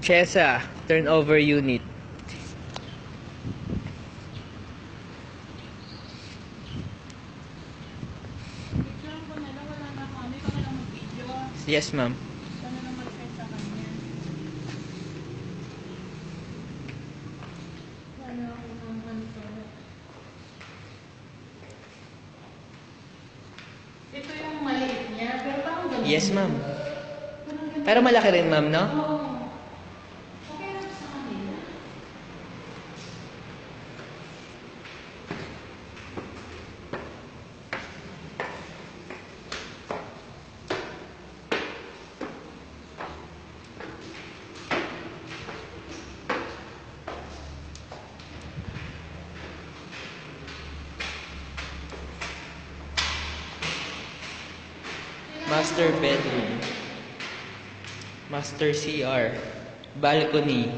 Chesa, turnover unit. Yes, ma'am. Ito yung maliit niya, pero parang ganun. Yes, ma'am. Pero malaki rin, ma'am, no? Oo. Master bedroom. Master CR. Balcony.